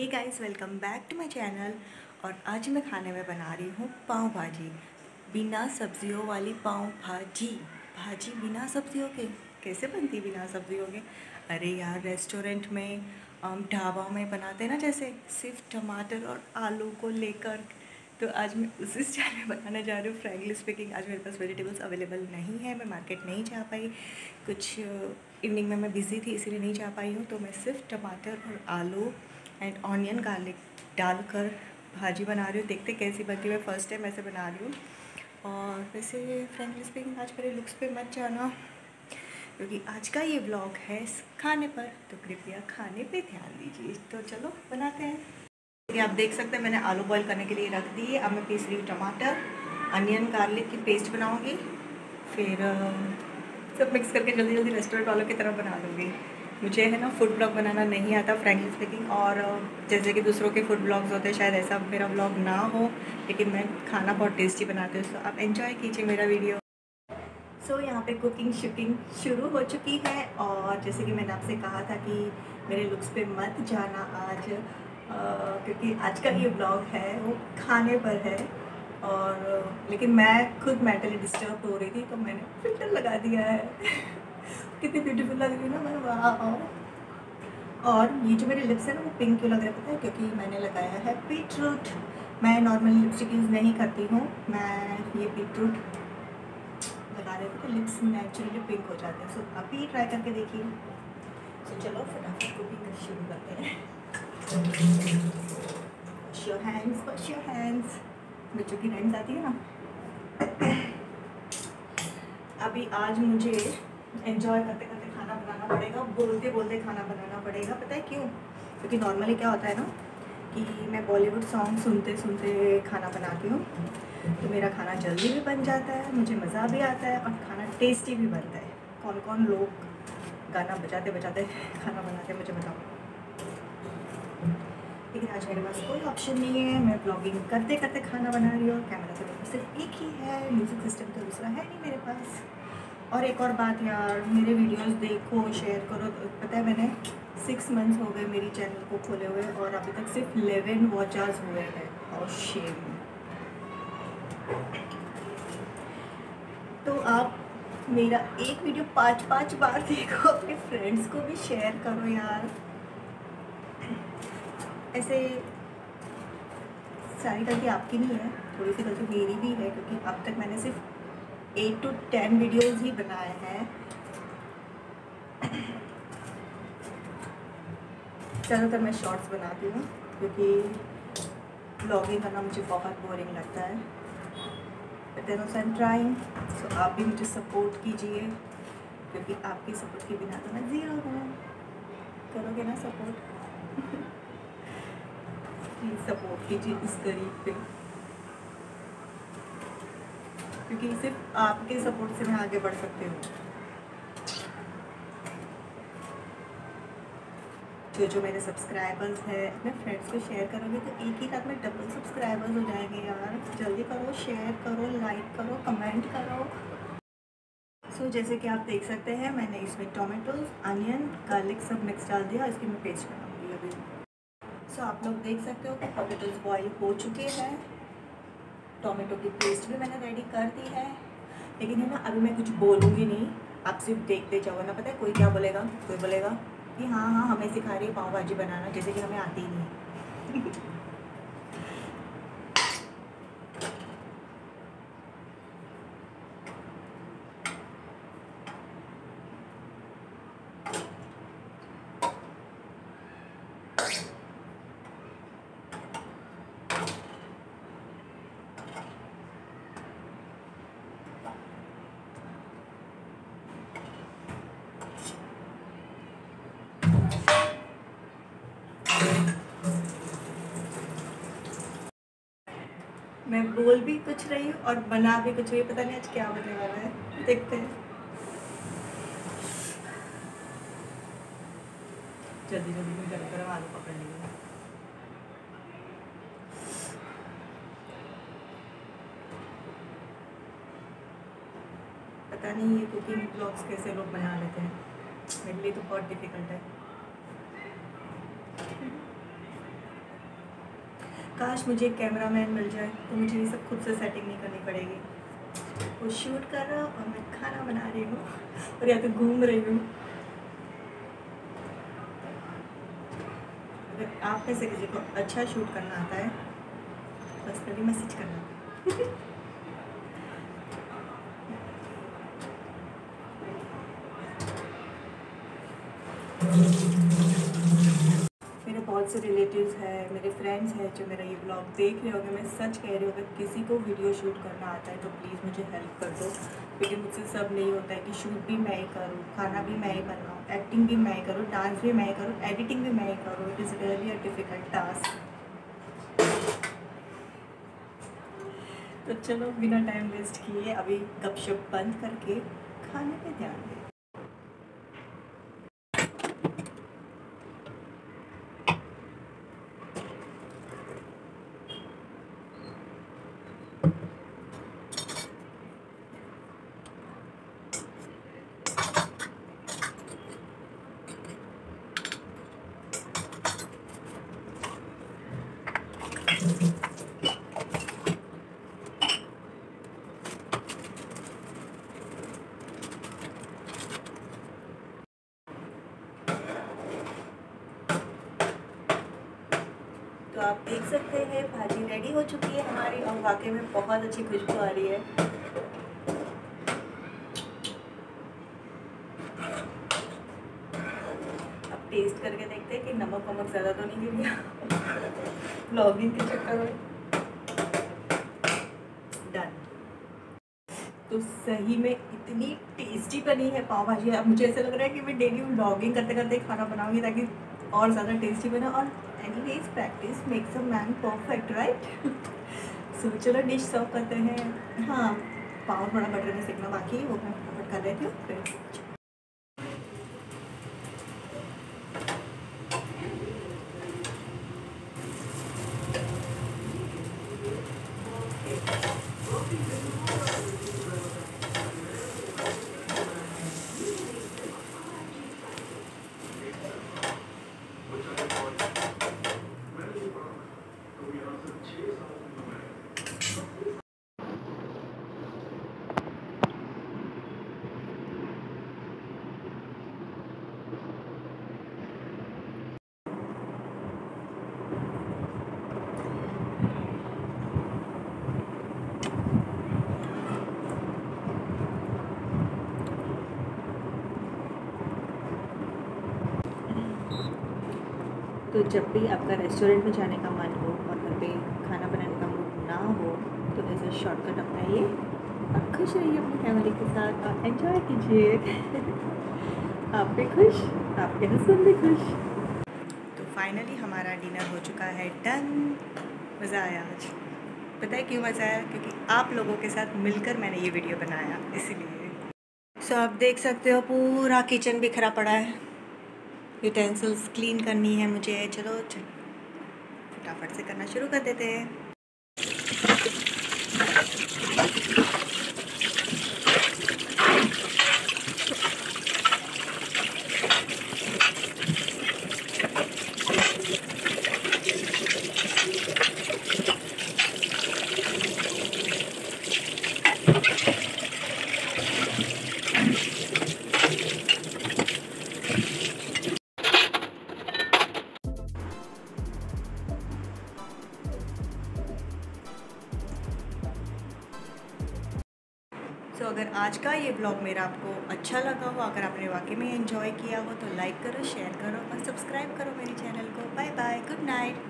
Hey guys welcome back to my channel और आज मैं खाने में बना रही हूँ पाव भाजी। बिना सब्जियों वाली पाव भाजी। भाजी बिना सब्जियों के। कैसे बनती बिना सब्जियों के? अरे यार रेस्टोरेंट में ढाबा में बनाते ना जैसे, सिर्फ़ टमाटर और आलू को लेकर। तो आज मैं उसी स्टाइल में बनाने जा रही हूँ फ्रेंकली स्पीकिंग आज मेरे पास वेजिटेबल्स अवेलेबल नहीं है, मैं मार्केट नहीं जा पाई। कुछ इवनिंग में मैं बिज़ी थी, इसीलिए नहीं जा पाई हूँ। तो मैं सिर्फ़ टमाटर और आलू एंड ऑनियन गार्लिक डालकर भाजी बना रही हूँ। देखते कैसी बनती है। मैं फ़र्स्ट टाइम ऐसे बना रही हूँ। और वैसे फ्रेंकली स्पीकिंग आज मेरे लुक्स पे मत जाना, क्योंकि आज का ये ब्लॉग है इस खाने पर। तो कृपया खाने पे ध्यान दीजिए। तो चलो, बनाते हैं। ये आप देख सकते हैं, मैंने आलू बॉईल करने के लिए रख दिए अब मैं पीस रही हूँ टमाटर अनियन गार्लिक की पेस्ट बनाऊँगी। फिर सब मिक्स करके जल्दी जल्दी रेस्टोरेंट वालों की तरह बना लूँगी मुझे है ना फ़ूड ब्लॉग बनाना नहीं आता फ्रेंकली स्पीकिंग और जैसे कि दूसरों के फ़ूड ब्लॉग्स होते हैं शायद ऐसा मेरा ब्लॉग ना हो लेकिन मैं खाना बहुत टेस्टी बनाती हूँ तो आप एंजॉय कीजिए मेरा वीडियो सो so, यहाँ पे कुकिंग शुकिंग शुरू हो चुकी है और जैसे कि मैंने आपसे कहा था कि मेरे लुक्स पे मत जाना आज आ, क्योंकि आज का ये ब्लॉग है वो खाने पर है और लेकिन मैं खुद मेंटली डिस्टर्ब हो रही थी तो मैंने फ़िल्टर लगा दिया है। कितनी ब्यूटीफुल लग रही है ना, मैं वाह और ये जो मेरे लिप्स है ना, वो पिंक क्यों लग रहा पता है? क्योंकि मैंने लगाया है बीटरूट मैं नॉर्मली लिपस्टिक यूज़ नहीं करती हूँ। मैं ये बीटरूट लगा रहे थे लिप्स नेचुरली पिंक हो जाते हैं। सो आप भी ट्राई करके देखिए। सो चलो, फटाफट कुकिंग शुरू करते हैं। Your hands wash your hands बच्चों की हैंड्स आती है ना। अभी आज मुझे एंजॉय करते करते खाना बनाना पड़ेगा, बोलते बोलते खाना बनाना पड़ेगा। पता है क्यों? क्योंकि नॉर्मली क्या होता है ना कि मैं बॉलीवुड सॉन्ग सुनते सुनते खाना बनाती हूँ तो मेरा खाना जल्दी भी बन जाता है, मुझे मज़ा भी आता है और खाना टेस्टी भी बनता है। कौन कौन लोग गाना बजाते बजाते खाना बनाते मुझे बताओ। लेकिन आज मेरे पास कोई ऑप्शन नहीं है, मैं ब्लॉगिंग करते करते खाना बना रही हूँ कैमरा तो सिर्फ़ एक ही है म्यूज़िक सिस्टम तो दूसरा है नहीं मेरे पास। और एक और बात यार, मेरे वीडियोस देखो शेयर करो। पता है मैंने सिक्स मंथ्स हो गए मेरी चैनल को खोले हुए और अभी तक सिर्फ़ इलेवन वॉचर्स हुए हैं। और शेम तो आप मेरा एक वीडियो पाँच पाँच बार देखो, अपने फ्रेंड्स को भी शेयर करो यार। ऐसे सारी गलती आपकी नहीं है, थोड़ी सी गलती मेरी भी है, क्योंकि अब तक मैंने सिर्फ़ एट टू टेन वीडियोस ही बनाए हैं। ज़्यादातर मैं शॉर्ट्स बनाती हूँ, क्योंकि ब्लॉगिंग करना मुझे बहुत बोरिंग लगता है। But I am trying so आप भी मुझे सपोर्ट कीजिए, क्योंकि आपकी सपोर्ट के बिना तो मैं ज़ीरो हूँ। करोगे ना सपोर्ट प्लीज़ सपोर्ट कीजिए इस गरीब पे। क्योंकि सिर्फ़ आपके सपोर्ट से मैं आगे बढ़ सकती हूँ। जो जो मेरे सब्सक्राइबर्स हैं अपने फ्रेंड्स को शेयर करोगे तो एक ही साथ में डबल सब्सक्राइबर्स हो जाएँगे यार। जल्दी करो शेयर करो लाइक करो कमेंट करो। सो so, जैसे कि आप देख सकते हैं मैंने इसमें टोमेटोज अनियन गार्लिक सब मिक्स डाल दिया इसकी मैं पेस्ट बनाऊँगी अभी। सो so, आप लोग देख सकते हो कि पोटेटोज बॉईल हो चुके हैं। टोमेटो की पेस्ट भी मैंने रेडी कर दी है। लेकिन है ना, अभी मैं कुछ बोलूँगी नहीं। आप सिर्फ़ देखते जाओ ना पता है कोई क्या बोलेगा? कोई बोलेगा कि हाँ हाँ हमें सिखा रही है पाव भाजी बनाना, जैसे कि हमें आती ही नहीं मैं बोल भी कुछ रही हूँ और बना भी कुछ रही पता नहीं आज क्या बनने वाला है। देखते हैं। जल्दी जल्दी में गर्म गर्म आलू पकड़ लेंगे। पता नहीं ये कुकिंग ब्लॉग्स कैसे लोग बना लेते हैं। मेरे लिए तो बहुत डिफ़िकल्ट है। काश मुझे एक कैमरामैन मिल जाए तो मुझे ये सब खुद से सेटिंग नहीं करनी पड़ेगी। वो शूट कर रहा और मैं खाना बना रही हूँ और या पे घूम रही हूँ। अगर आप में से किसी को अच्छा शूट करना आता है, बस कभी मैसेज करना। बहुत से रिलेटिव्स है, मेरे फ्रेंड्स हैं जो मेरा ये ब्लॉग देख रहे होंगे, मैं सच कह रही हूँ, अगर किसी को वीडियो शूट करना आता है तो प्लीज़ मुझे हेल्प कर दो। क्योंकि मुझसे सब नहीं होता है कि शूट भी मैं ही करूँ, खाना भी मैं ही बनाऊँ एक्टिंग भी मैं ही करूँ डांस भी मैं ही करूँ एडिटिंग भी मैं ही करूँ it is really a difficult task तो चलो, बिना टाइम वेस्ट किए अभी गपशप बंद करके खाने पे ध्यान दें। आप देख सकते हैं, भाजी रेडी हो चुकी है हमारी और वाकई में बहुत अच्छी खुशबू आ रही है। अब टेस्ट करके देखते हैं कि नमक वमक ज़्यादा तो नहीं गिर गया ब्लॉगिंग के चक्कर में। तो सही में इतनी टेस्टी बनी है पाव भाजी। अब मुझे ऐसा लग रहा है कि मैं डेली ब्लॉगिंग करते करते खाना बनाऊँगी ताकि और ज़्यादा टेस्टी बने और anyways practice makes a man perfect right so चलो डिश सर्व करते हैं। हाँ पाव थोड़ा बटर में सीखना बाकी, वो मैं फटाफट कर लेती हूँ, फिर तो जब भी आपका रेस्टोरेंट में जाने का मन हो और घर पे खाना बनाने का मूड ना हो तो ऐसे शॉर्टकट अपनाइए। और खुश रहिए अपनी फैमिली के साथ और एंजॉय कीजिए। आप भी खुश, आपके हस्बैंड भी खुश। तो फाइनली हमारा डिनर हो चुका है। डन मज़ा आया आज। पता है क्यों मज़ा आया? क्योंकि आप लोगों के साथ मिलकर मैंने ये वीडियो बनाया, इसीलिए। सो आप देख सकते हो पूरा किचन बिखरा पड़ा है। यूटेंसिल्स क्लीन करनी है मुझे। चलो फटाफट से करना शुरू कर देते हैं। अगर आज का ये ब्लॉग मेरा आपको अच्छा लगा हो, अगर आपने वाकई में इन्जॉय किया हो तो लाइक करो शेयर करो और सब्सक्राइब करो मेरे चैनल को। Bye bye good night